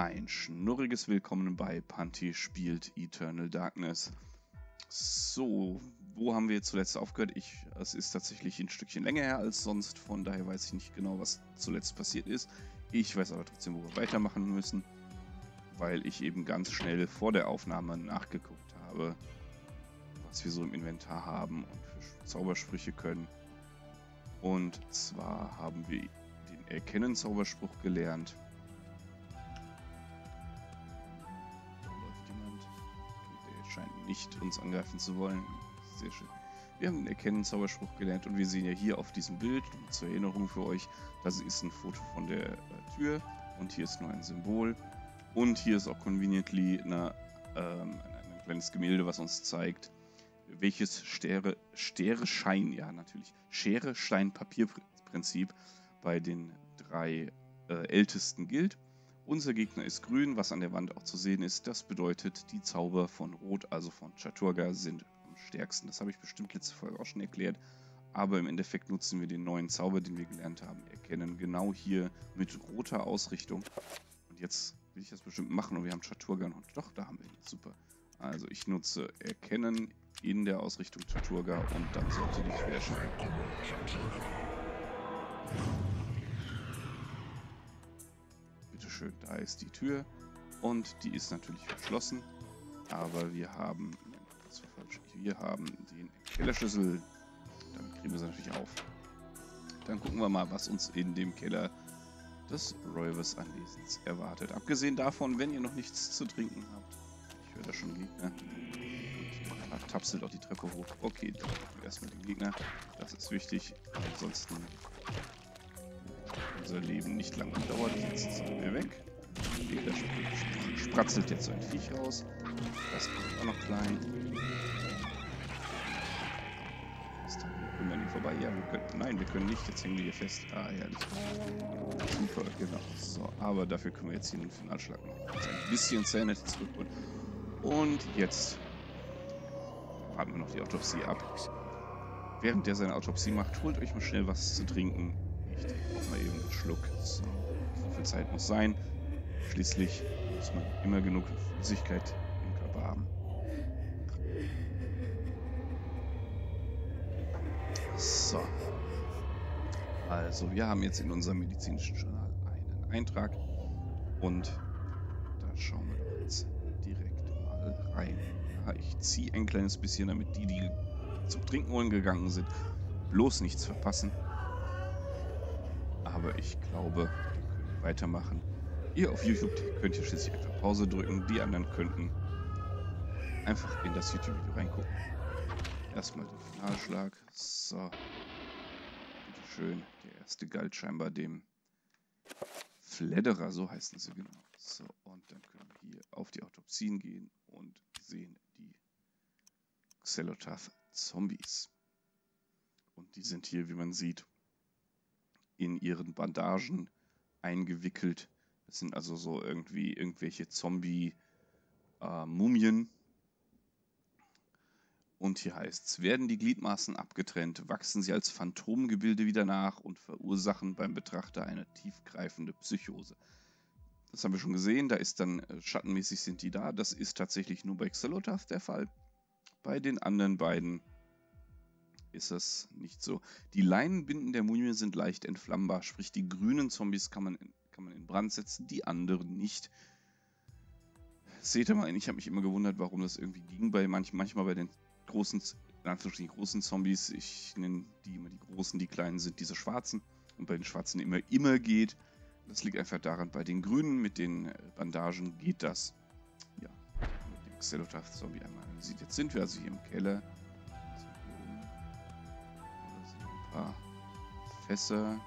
Ein schnurriges Willkommen bei Panty spielt Eternal Darkness. So, wo haben wir zuletzt aufgehört? Ich, es ist tatsächlich ein Stückchen länger her als sonst, von daher weiß ich nicht genau, was zuletzt passiert ist. Ich weiß aber trotzdem, wo wir weitermachen müssen, weil ich eben ganz schnell vor der Aufnahme nachgeguckt habe, was wir so im Inventar haben und für Zaubersprüche können. Und zwar haben wir den Erkennen-Zauberspruch gelernt. Nicht uns angreifen zu wollen. Sehr schön. Wir haben den Erkennen-Zauberspruch gelernt und wir sehen ja hier auf diesem Bild, zur Erinnerung für euch, das ist ein Foto von der äh, Tür und hier ist nur ein Symbol. Und hier ist auch conveniently eine, ähm, ein, kleines Gemälde, was uns zeigt, welches Stere, Stere Schein, ja natürlich, Schere, Stein, Papier Prinzip bei den drei äh, Ältesten gilt. Unser Gegner ist grün, was an der Wand auch zu sehen ist. Das bedeutet, die Zauber von Rot, also von Chaturga, sind am stärksten. Das habe ich bestimmt letzte Folge auch schon erklärt. Aber im Endeffekt nutzen wir den neuen Zauber, den wir gelernt haben, erkennen. Genau hier mit roter Ausrichtung. Und jetzt will ich das bestimmt machen und wir haben Chaturga und doch, da haben wir ihn. Super. Also ich nutze Erkennen in der Ausrichtung Chaturga und dann sollte die querschneiden. Schön, da ist die Tür. Und die ist natürlich verschlossen, aber wir haben, das war falsch, wir haben den Kellerschlüssel, damit kriegen wir sie natürlich auf. Dann gucken wir mal, was uns in dem Keller des Räubers Anwesens erwartet. Abgesehen davon, wenn ihr noch nichts zu trinken habt, ich höre da schon Gegner, und da tapselt auch die Treppe hoch. Okay, erstmal den Gegner, das ist wichtig, ansonsten unser Leben nicht lange dauert. Jetzt sind wir weg. Da spratzelt jetzt so ein Viech raus. Das ist auch noch klein. Können wir nicht vorbei. Ja, wir können. Nein, wir können nicht. Jetzt hängen wir hier fest. Ah, herrlich. Super, genau. So, aber dafür können wir jetzt hier einen Finalschlag noch ein bisschen Zähne zurückholen. Und jetzt warten wir noch die Autopsie ab. Während der seine Autopsie macht, holt euch mal schnell was zu trinken. Ich brauche mal eben einen Schluck. So, wie viel Zeit muss sein? Schließlich muss man immer genug Flüssigkeit im Körper haben. So. Also, wir haben jetzt in unserem medizinischen Journal einen Eintrag und da schauen wir doch jetzt direkt mal rein. Ja, ich ziehe ein kleines bisschen, damit die, die zum Trinken holen gegangen sind, bloß nichts verpassen. Aber ich glaube, wir können weitermachen. Ihr auf YouTube könnt ihr schließlich einfach Pause drücken. Die anderen könnten einfach in das YouTube-Video reingucken. Erstmal den Finalschlag. So. Bitteschön. Der erste galt scheinbar dem Fledderer, so heißen sie genau. So, und dann können wir hier auf die Autopsien gehen und sehen die Xelotath Zombies. Und die sind hier, wie man sieht, in ihren Bandagen eingewickelt. Das sind also so irgendwie irgendwelche Zombie-Mumien. Und hier heißt es, werden die Gliedmaßen abgetrennt, wachsen sie als Phantomgebilde wieder nach und verursachen beim Betrachter eine tiefgreifende Psychose. Das haben wir schon gesehen, da ist dann äh, schattenmäßig sind die da. Das ist tatsächlich nur bei Xelotath der Fall. Bei den anderen beiden ist das nicht so. Die Leinenbinden der Mumie sind leicht entflammbar, sprich die grünen Zombies kann man in, kann man in Brand setzen, die anderen nicht. Seht ihr mal, ich habe mich immer gewundert, warum das irgendwie ging bei manch, manchmal bei den großen, in großen Zombies. Ich nenne die immer die großen, die kleinen sind diese schwarzen. Und bei den schwarzen immer immer geht. Das liegt einfach daran, bei den grünen mit den Bandagen geht das. Ja, mit dem Xelotath-Zombie einmal analysiert. Jetzt sind wir also hier im Keller paar Fässer.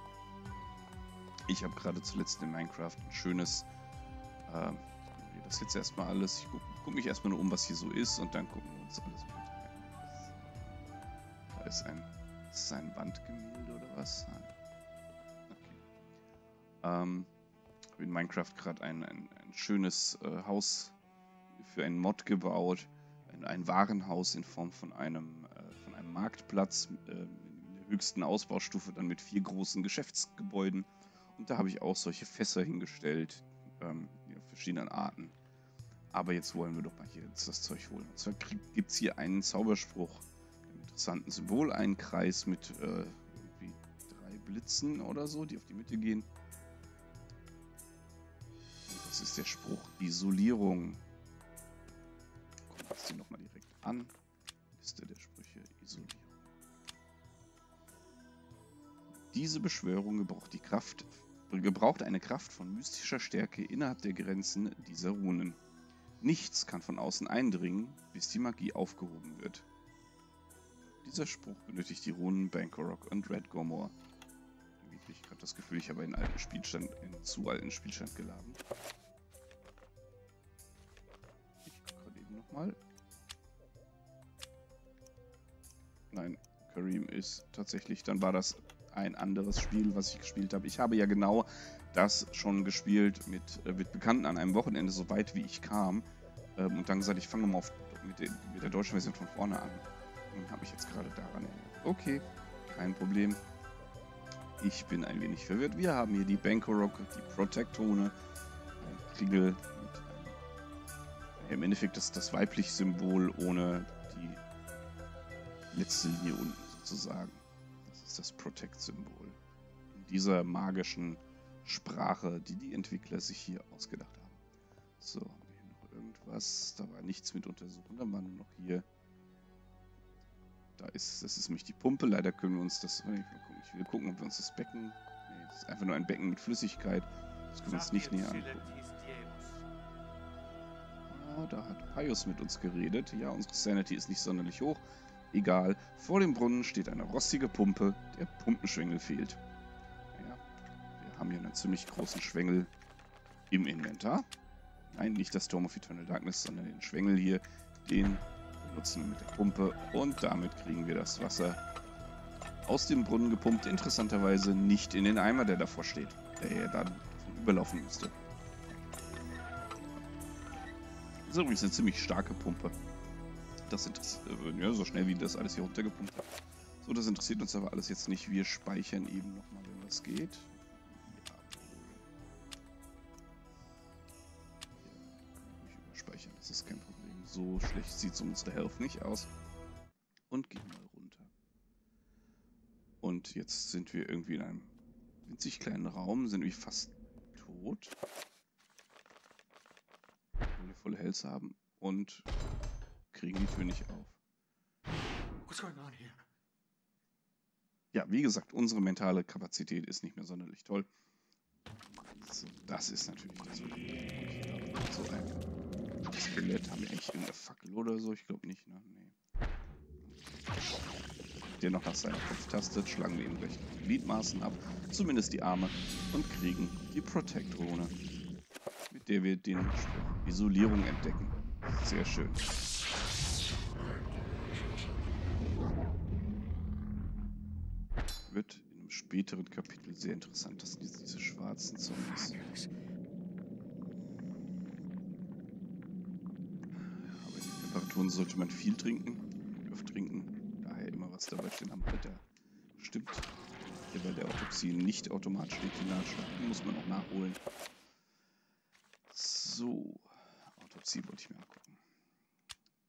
Ich habe gerade zuletzt in Minecraft ein schönes. Äh, das jetzt erstmal alles. Ich gucke guck mich erstmal nur um, was hier so ist und dann gucken wir uns alles mit an. Da ist ein. Ist das ein Wandgemälde oder was? Okay. Ähm, in Minecraft gerade ein, ein, ein, schönes äh, Haus für einen Mod gebaut. Ein, ein Warenhaus in Form von einem, äh, von einem Marktplatz äh, höchsten Ausbaustufe dann mit vier großen Geschäftsgebäuden. Und da habe ich auch solche Fässer hingestellt, ähm, verschiedenen Arten. Aber jetzt wollen wir doch mal hier das Zeug holen. Und zwar gibt es hier einen Zauberspruch. Einen interessanten Symbol, einen Kreis mit äh, drei Blitzen oder so, die auf die Mitte gehen. Und das ist der Spruch Isolierung. Gucken wir uns den nochmal direkt an. Liste der Sprüche Isolierung. Diese Beschwörung gebraucht die Kraft gebraucht eine Kraft von mystischer Stärke innerhalb der Grenzen dieser Runen. Nichts kann von außen eindringen, bis die Magie aufgehoben wird. Dieser Spruch benötigt die Runen Bankorok und Red Gormor. Ich habe das Gefühl, ich habe einen alten Spielstand, einen zu alten Spielstand geladen. Ich gucke gerade eben nochmal. Nein, Kareem ist tatsächlich, dann war das ein anderes Spiel, was ich gespielt habe. Ich habe ja genau das schon gespielt mit, äh, mit Bekannten an einem Wochenende, so weit wie ich kam. Ähm, und dann gesagt, ich fange mal auf, mit, den, mit, der deutschen Version von vorne an. Und habe ich jetzt gerade daran erinnert. Okay, kein Problem. Ich bin ein wenig verwirrt. Wir haben hier die Bankorok, die Protectone, ein Kriegel mit einem, im Endeffekt das, das weibliche Symbol ohne die letzte Linie unten sozusagen ist das Protect-Symbol. In dieser magischen Sprache, die die Entwickler sich hier ausgedacht haben. So, haben wir hier noch irgendwas? Da war nichts mit untersuchen. Dann war nur noch hier. Da ist, das ist nämlich die Pumpe. Leider können wir uns das. Ich will gucken, ich will gucken ob wir uns das Becken. Nee, das ist einfach nur ein Becken mit Flüssigkeit. Das können wir uns nicht näher angucken. Ah, da hat Pius mit uns geredet. Ja, unsere Sanity ist nicht sonderlich hoch. Egal, vor dem Brunnen steht eine rostige Pumpe, der Pumpenschwengel fehlt. Ja, wir haben hier einen ziemlich großen Schwengel im Inventar. Nein, nicht das Storm of Eternal Darkness, sondern den Schwengel hier. Den benutzen wir mit der Pumpe und damit kriegen wir das Wasser aus dem Brunnen gepumpt. Interessanterweise nicht in den Eimer, der davor steht, der ja dann überlaufen müsste. Das ist eine ziemlich starke Pumpe das interessiert, äh, ja, so schnell wie das alles hier runtergepumpt hat. So, das interessiert uns aber alles jetzt nicht. Wir speichern eben nochmal, wenn das geht. Ja, ich überspeichern, das ist kein Problem. So schlecht sieht es unsere Health nicht aus. Und gehen mal runter. Und jetzt sind wir irgendwie in einem winzig kleinen Raum, sind wir fast tot. Wenn wir volle Health haben. Und kriegen die Tür nicht auf. Ja, wie gesagt, unsere mentale Kapazität ist nicht mehr sonderlich toll. So, das ist natürlich das Problem. So ein Skelett haben wir eigentlich irgendeine Fackel oder so? Ich glaube nicht, ne? Nee. Der noch nach seiner Kopf tastet, schlagen wir ihm die Gliedmaßen ab, zumindest die Arme, und kriegen die Protect-Rune, mit der wir den Spruch Isolierung entdecken. Sehr schön. Wird in einem späteren Kapitel sehr interessant. Das sind diese, diese schwarzen Zombies. Aber in den Temperaturen sollte man viel trinken, oft trinken. Daher immer was dabei stehen am Wetter. Stimmt. Hier bei der Autopsie nicht automatisch Retinalschlachten, muss man auch nachholen. So, Autopsie wollte ich mir angucken.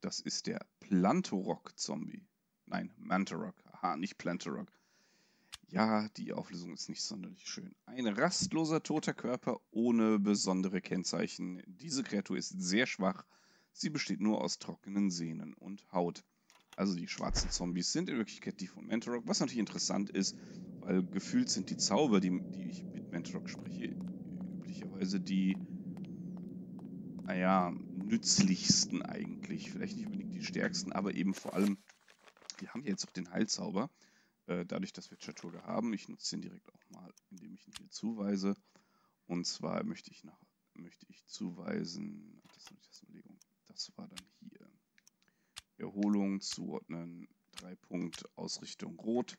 Das ist der Plantorok-Zombie. Nein, Mantarok. Aha, nicht Plantorok. Ja, die Auflösung ist nicht sonderlich schön. Ein rastloser toter Körper ohne besondere Kennzeichen. Diese Kreatur ist sehr schwach. Sie besteht nur aus trockenen Sehnen und Haut. Also die schwarzen Zombies sind in Wirklichkeit die von Mentorok, was natürlich interessant ist, weil gefühlt sind die Zauber, die, die ich mit Mentorok spreche, üblicherweise die, naja, nützlichsten eigentlich. Vielleicht nicht unbedingt die stärksten, aber eben vor allem, wir haben jetzt auch den Heilzauber. Äh, dadurch, dass wir Chaturga haben. Ich nutze den direkt auch mal, indem ich ihn hier zuweise. Und zwar möchte ich nach möchte ich zuweisen, das, das, Überlegung, das war dann hier. Erholung zuordnen, 3 Punkt, Ausrichtung rot,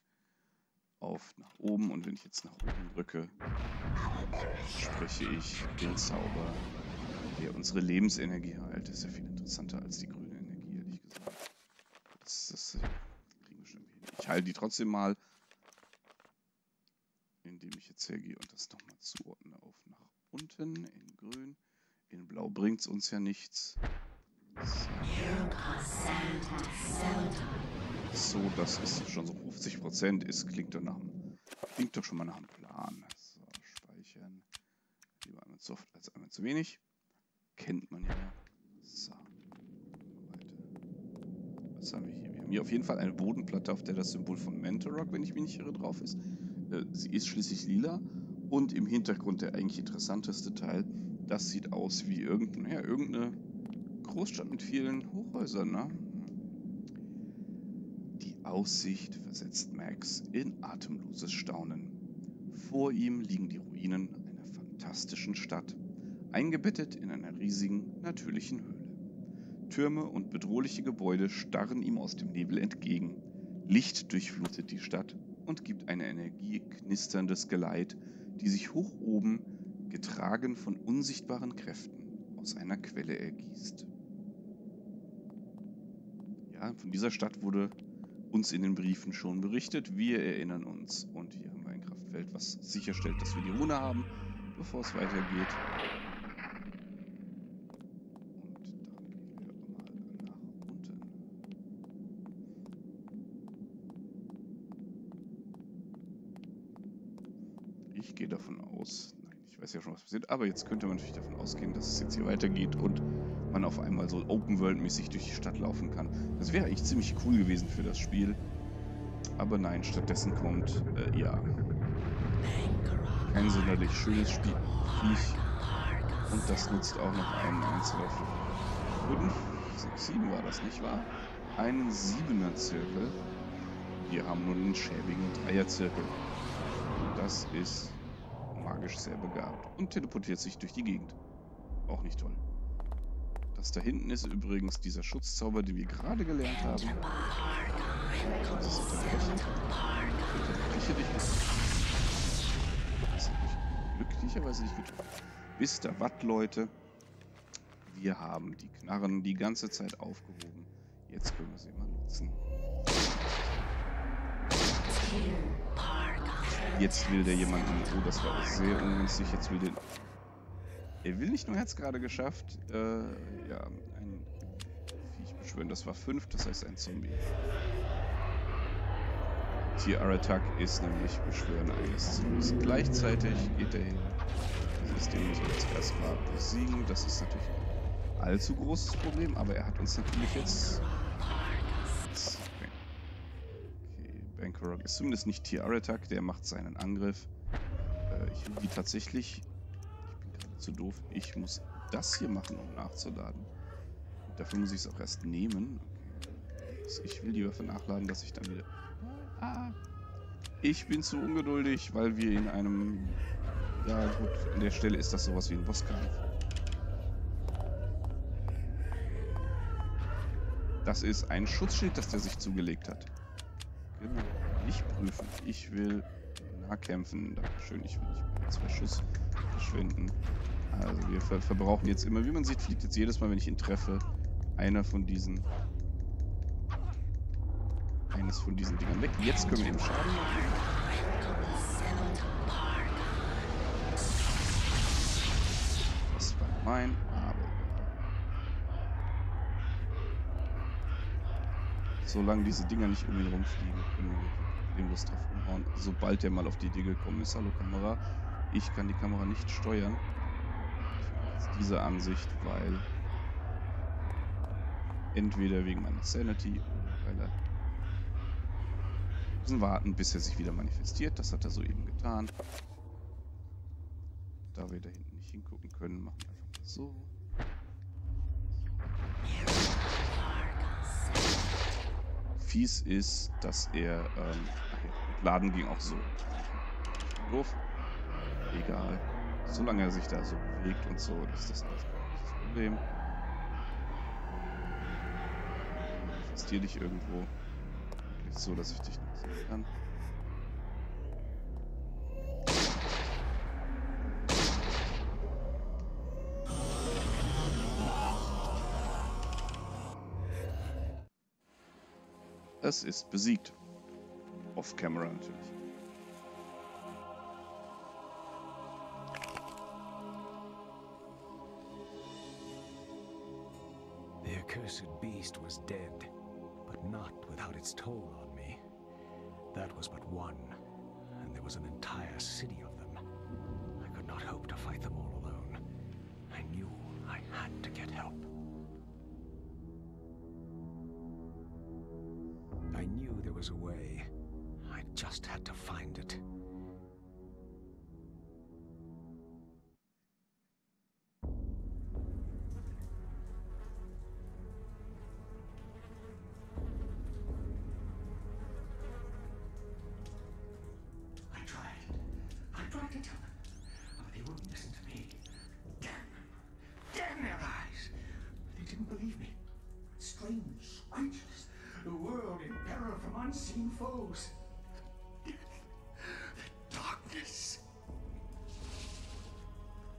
auf nach oben und wenn ich jetzt nach oben drücke, spreche ich den Zauber, der unsere Lebensenergie heilt. Das ist ja viel interessanter als die grüne Energie, ehrlich gesagt. Das, das ich heile die trotzdem mal, indem ich jetzt hergehe und das nochmal zuordne auf nach unten in grün, in Blau bringt es uns ja nichts. So, das ist schon so 50 Prozent. Ist klingt doch nach klingt doch schon mal nach einem Plan. So, speichern. Lieber einmal zu oft als einmal zu wenig. Kennt man ja. So. Was haben wir hier? Wir haben hier auf jeden Fall eine Bodenplatte, auf der das Symbol von Mentorok, wenn ich mich nicht irre, drauf ist. Äh, sie ist schließlich lila. Und im Hintergrund der eigentlich interessanteste Teil. Das sieht aus wie irgendein, ja, irgendeine Großstadt mit vielen Hochhäusern, ne? Die Aussicht versetzt Max in atemloses Staunen. Vor ihm liegen die Ruinen einer fantastischen Stadt, eingebettet in einer riesigen, natürlichen Höhle. Türme und bedrohliche Gebäude starren ihm aus dem Nebel entgegen. Licht durchflutet die Stadt und gibt eine energieknisterndes Geleit, die sich hoch oben, getragen von unsichtbaren Kräften, aus einer Quelle ergießt. Ja, von dieser Stadt wurde uns in den Briefen schon berichtet. Wir erinnern uns. Und hier haben wir ein Kraftfeld, was sicherstellt, dass wir die Rune haben, bevor es weitergeht. Und dann gehen wir mal nach unten. Ich gehe davon aus, nein, ich weiß ja schon, was passiert, aber jetzt könnte man natürlich davon ausgehen, dass es jetzt hier weitergeht und man auf einmal so Open-World-mäßig durch die Stadt laufen kann. Das wäre eigentlich ziemlich cool gewesen für das Spiel. Aber nein, stattdessen kommt, äh, ja, kein sonderlich schönes Spiel. Und das nutzt auch noch einen 1, 2, 5, 6, 7 war das, nicht wahr? Einen 7er Zirkel. Wir haben nur einen schäbigen 3er Zirkel. Das ist magisch sehr begabt und teleportiert sich durch die Gegend. Auch nicht toll. Das da hinten ist übrigens dieser Schutzzauber, den wir gerade gelernt haben. Das ist unterbrechen. Das hat mich glücklicherweise nicht getroffen. Bis der Watt, Leute. Wir haben die Knarren die ganze Zeit aufgehoben. Jetzt können wir sie mal nutzen. Jetzt will der jemanden. Oh, das war sehr ungünstig. Jetzt will der. Er will nicht nur, er es gerade geschafft. Äh, ja, ein Viech beschwören. Das war 5, das heißt ein Zombie. Tier-Attack ist nämlich Beschwören eines Zombies. Gleichzeitig geht er hin. Dieses Ding müssen wir jetzt erstmal besiegen. Das ist natürlich ein allzu großes Problem, aber er hat uns natürlich jetzt. Bankorok ist zumindest nicht Tier-Attack, der macht seinen Angriff. Äh, ich die tatsächlich zu doof. Ich muss das hier machen, um nachzuladen. Und dafür muss ich es auch erst nehmen. Okay. Also ich will die Waffe nachladen, dass ich dann wieder... Ah, ich bin zu ungeduldig, weil wir in einem... Ja gut, an der Stelle ist das sowas wie ein Bosskampf. Das ist ein Schutzschild, das der sich zugelegt hat. Genau. Nicht prüfen. Ich will Nahkämpfen. Dankeschön. Ich will nicht mehr zwei Schuss verschwinden. Also wir ver verbrauchen jetzt immer, wie man sieht, fliegt jetzt jedes Mal, wenn ich ihn treffe, einer von diesen eines von diesen Dingern weg. Jetzt können wir ihm Schaden. Das war mein, aber Solange diese Dinger nicht um ihn rumfliegen, können wir problemlos drauf umhauen. Sobald der mal auf die Idee gekommen ist, hallo Kamera, ich kann die Kamera nicht steuern diese Ansicht, weil entweder wegen meiner Sanity oder weil er müssen warten, bis er sich wieder manifestiert. Das hat er soeben getan. Da wir da hinten nicht hingucken können, machen wir einfach so. Fies ist, dass er ähm, Laden ging auch so. Doof. Egal. Solange er sich da so bewegt und so, ist das alles nicht das Problem. Manifestier dich irgendwo. Wirklich so, dass ich dich nicht sehen kann. Es ist besiegt. Off-Camera natürlich. accursed beast was dead, but not without its toll on me. That was but one, and there was an entire city of them. I could not hope to fight them all alone. I knew I had to get help. Was a way. I just had to find it.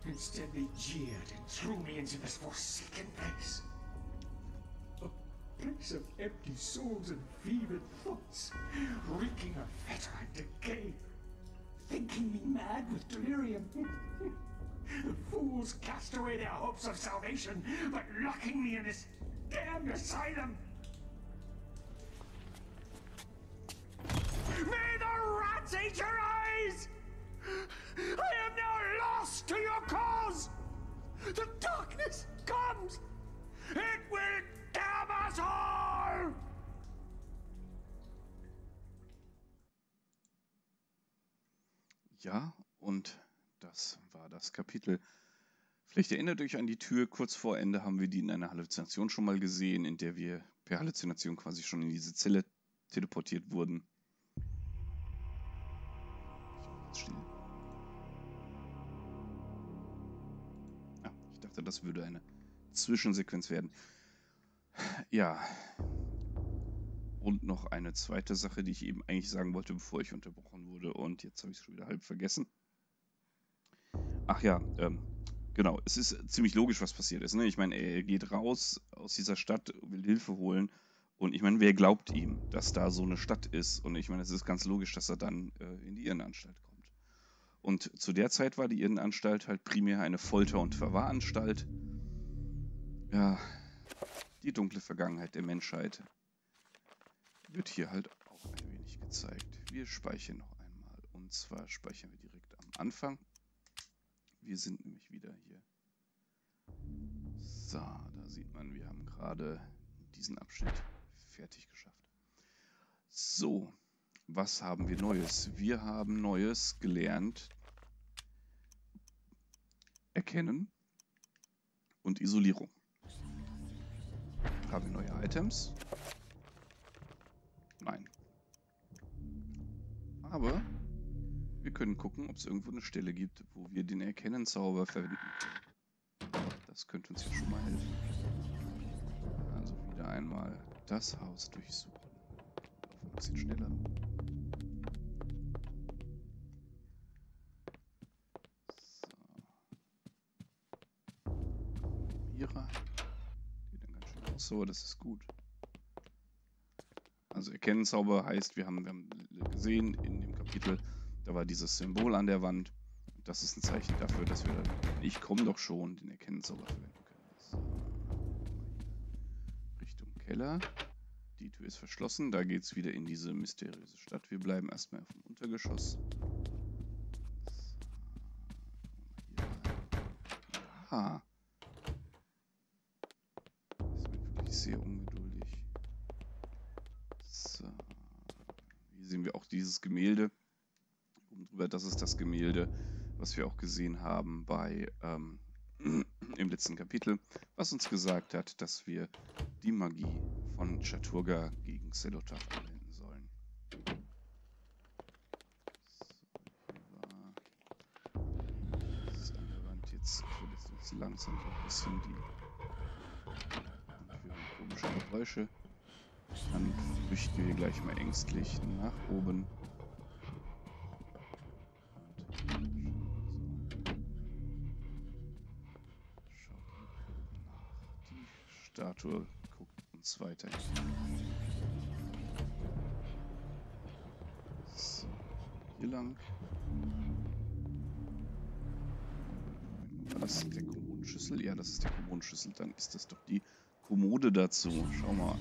Instead, they jeered and threw me into this forsaken place. A place of empty souls and fevered thoughts, reeking of fetor and decay, thinking me mad with delirium. the fools cast away their hopes of salvation, but locking me in this damned asylum. May the rats eat your eyes! Lost to your cause! The darkness comes! It will damn us all! Ja, und das war das Kapitel. Vielleicht erinnert euch an die Tür. Kurz vor Ende haben wir die in einer Halluzination schon mal gesehen, in der wir per Halluzination quasi schon in diese Zelle teleportiert wurden. Dachte, das würde eine Zwischensequenz werden. Ja. Und noch eine zweite Sache, die ich eben eigentlich sagen wollte, bevor ich unterbrochen wurde. Und jetzt habe ich es schon wieder halb vergessen. Ach ja, ähm, genau. Es ist ziemlich logisch, was passiert ist. Ne? Ich meine, er geht raus aus dieser Stadt, will Hilfe holen. Und ich meine, wer glaubt ihm, dass da so eine Stadt ist? Und ich meine, es ist ganz logisch, dass er dann äh, in die Irrenanstalt kommt. Und zu der Zeit war die Irrenanstalt halt primär eine Folter- und Verwahranstalt. Ja, die dunkle Vergangenheit der Menschheit wird hier halt auch ein wenig gezeigt. Wir speichern noch einmal. Und zwar speichern wir direkt am Anfang. Wir sind nämlich wieder hier. So, da sieht man, wir haben gerade diesen Abschnitt fertig geschafft. So, was haben wir Neues? Wir haben Neues gelernt. Erkennen und Isolierung. Haben wir neue Items? Nein. Aber wir können gucken, ob es irgendwo eine Stelle gibt, wo wir den Erkennen-Zauber verwenden. Das könnte uns ja schon mal helfen. Also wieder einmal das Haus durchsuchen. Ein bisschen schneller. Aber das ist gut. Also Erkennen-Zauber heißt, wir haben, wir haben gesehen in dem Kapitel, da war dieses Symbol an der Wand. Das ist ein Zeichen dafür, dass wir ich komme doch schon, den Erkennen-Zauber verwenden können. So. Richtung Keller. Die Tür ist verschlossen, da geht es wieder in diese mysteriöse Stadt. Wir bleiben erstmal auf dem Untergeschoss. So. Aha. Sehr ungeduldig. So. Hier sehen wir auch dieses Gemälde. Oben drüber, das ist das Gemälde, was wir auch gesehen haben bei ähm, im letzten Kapitel, was uns gesagt hat, dass wir die Magie von Chaturga gegen Celotath anwenden sollen. So, das an der Wand. Jetzt verlässt uns langsam ein bisschen die und wir hören komische Geräusche. Dann flüchten wir gleich mal ängstlich nach oben. Die Statue guckt uns weiter. So, hier lang. War das der Kommunenschlüssel? Ja, das ist der Kommunenschlüssel. Dann ist das doch die Kommode dazu. Schau mal.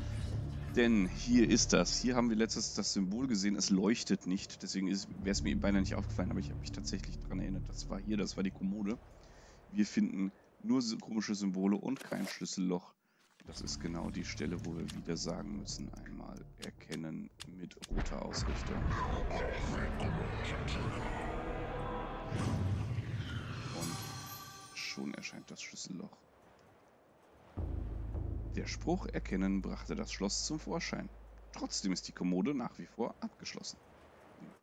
Denn hier ist das. Hier haben wir letztes das Symbol gesehen. Es leuchtet nicht. Deswegen wäre es mir beinahe nicht aufgefallen. Aber ich habe mich tatsächlich daran erinnert. Das war hier. Das war die Kommode. Wir finden nur komische Symbole und kein Schlüsselloch. Das ist genau die Stelle, wo wir wieder sagen müssen. Einmal erkennen mit roter Ausrichtung. Und schon erscheint das Schlüsselloch. Der Spruch Erkennen brachte das Schloss zum Vorschein. Trotzdem ist die Kommode nach wie vor abgeschlossen.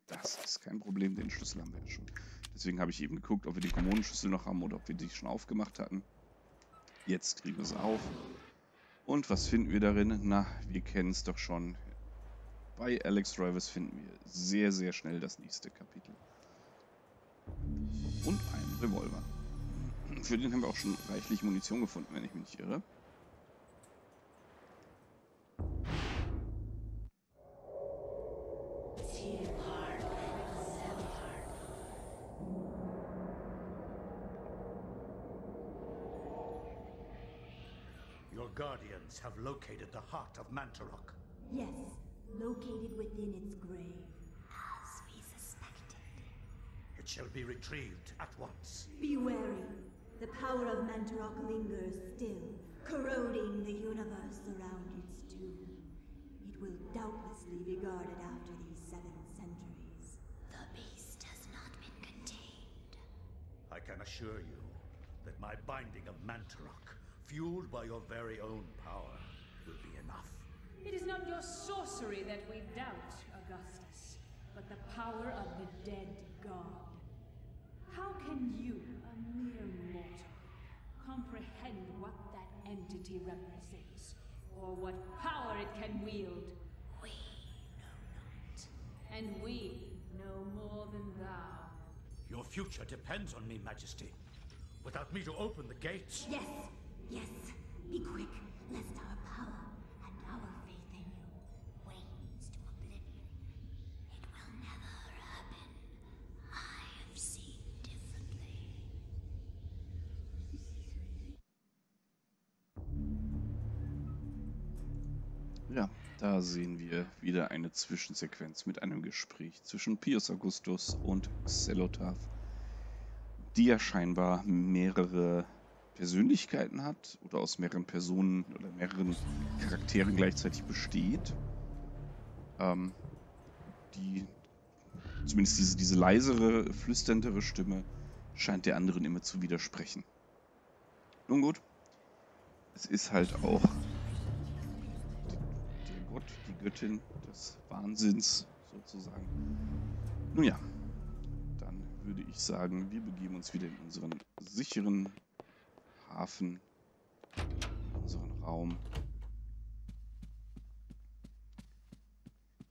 Das ist kein Problem, den Schlüssel haben wir ja schon. Deswegen habe ich eben geguckt, ob wir den Kommodenschlüssel noch haben oder ob wir die schon aufgemacht hatten. Jetzt kriegen wir sie auf. Und was finden wir darin? Na, wir kennen es doch schon. Bei Alex Drivers finden wir sehr, sehr schnell das nächste Kapitel. Und einen Revolver. Für den haben wir auch schon reichlich Munition gefunden, wenn ich mich nicht irre. Guardians have located the heart of Mantarok. Yes, located within its grave, as we suspected. It shall be retrieved at once. Be wary. The power of Mantarok lingers still, corroding the universe around its tomb. It will doubtlessly be guarded after these seven centuries. The beast has not been contained. I can assure you that my binding of Mantarok fueled by your very own power, will be enough. It is not your sorcery that we doubt, Augustus, but the power of the dead god. How can you, a mere mortal, comprehend what that entity represents, or what power it can wield? We know not. And we know more than thou. Your future depends on me, Majesty. Without me to open the gates... Yes, Yes, be quick, lest our power and our faith in you wanes to oblivion. It will never happen. I have seen differently. Ja, da sehen wir wieder eine Zwischensequenz mit einem Gespräch zwischen Pius Augustus und Xelotaph, die ja scheinbar mehrere Persönlichkeiten hat oder aus mehreren Personen oder mehreren Charakteren gleichzeitig besteht. Ähm, die, zumindest diese, diese leisere, flüsterndere Stimme scheint der anderen immer zu widersprechen. Nun gut, es ist halt auch der Gott, die Göttin des Wahnsinns sozusagen. Nun ja, dann würde ich sagen, wir begeben uns wieder in unseren sicheren Hafen, unseren Raum,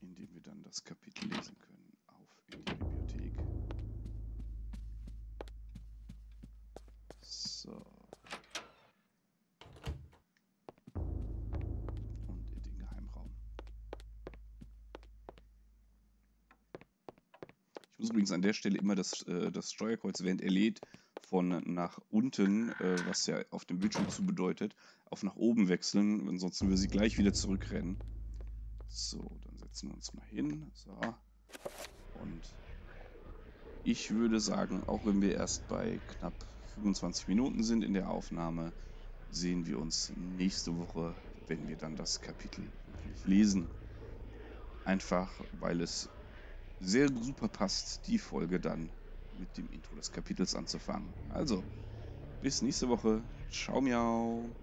in dem wir dann das Kapitel lesen können, auf in die Bibliothek. So. Und in den Geheimraum. Ich muss übrigens an der Stelle immer das, äh, das Steuerkreuz, während er lädt, von nach unten, äh, was ja auf dem Bildschirm zu bedeutet, auf nach oben wechseln. Ansonsten würde sie gleich wieder zurückrennen. So, dann setzen wir uns mal hin. So. Und ich würde sagen, auch wenn wir erst bei knapp 25 Minuten sind in der Aufnahme, sehen wir uns nächste Woche, wenn wir dann das Kapitel lesen. Einfach, weil es sehr super passt, die Folge dann mit dem Intro des Kapitels anzufangen. Also, bis nächste Woche. Ciao, miau.